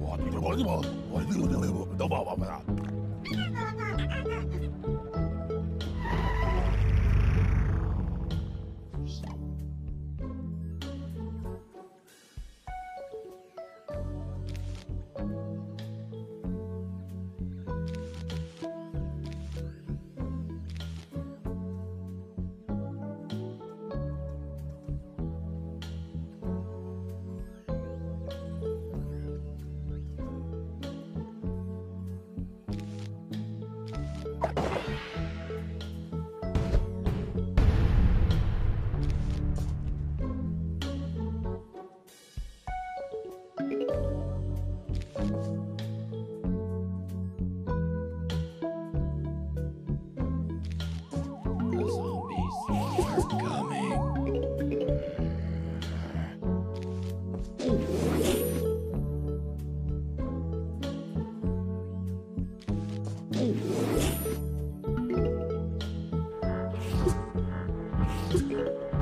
哇，你这玩意儿吧，我这个这个都把我了。Oh,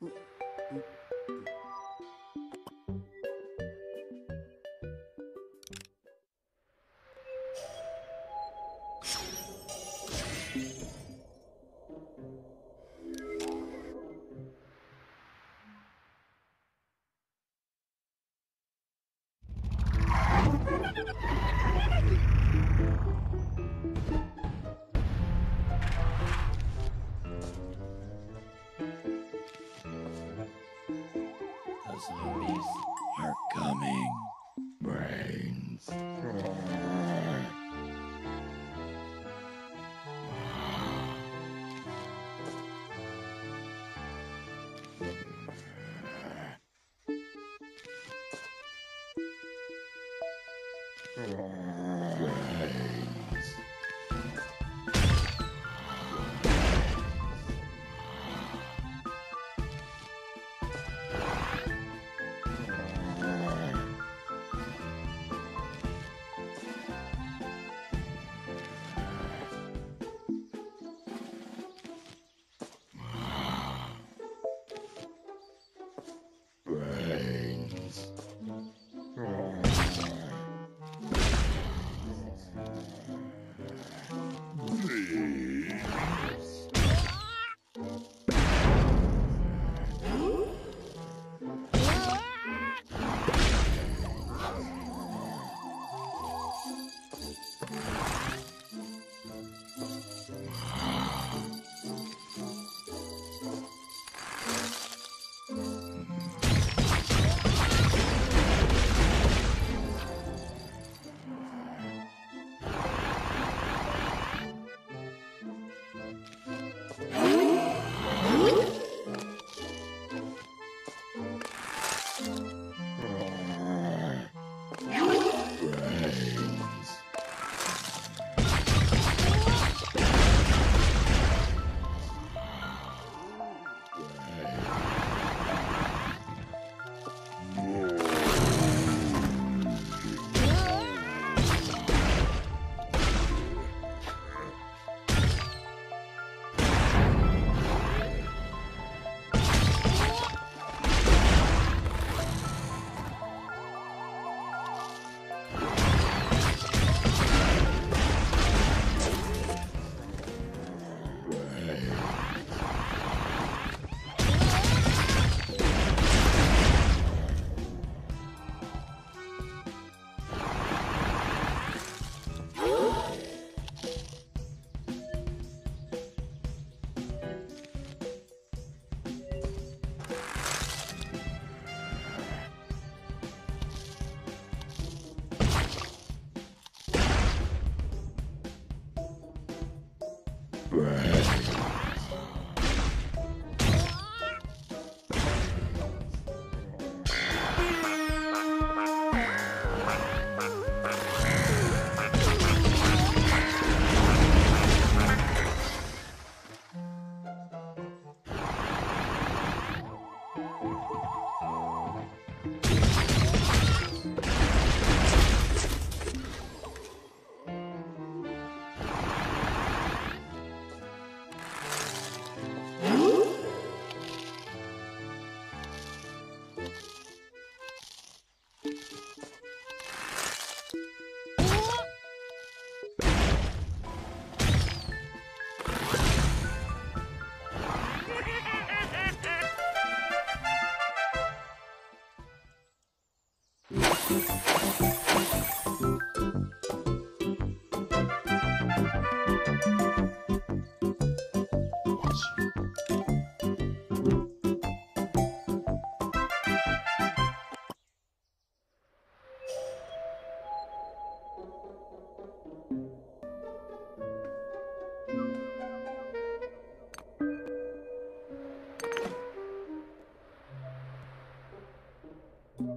嗯嗯。Brains. You're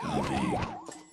coming.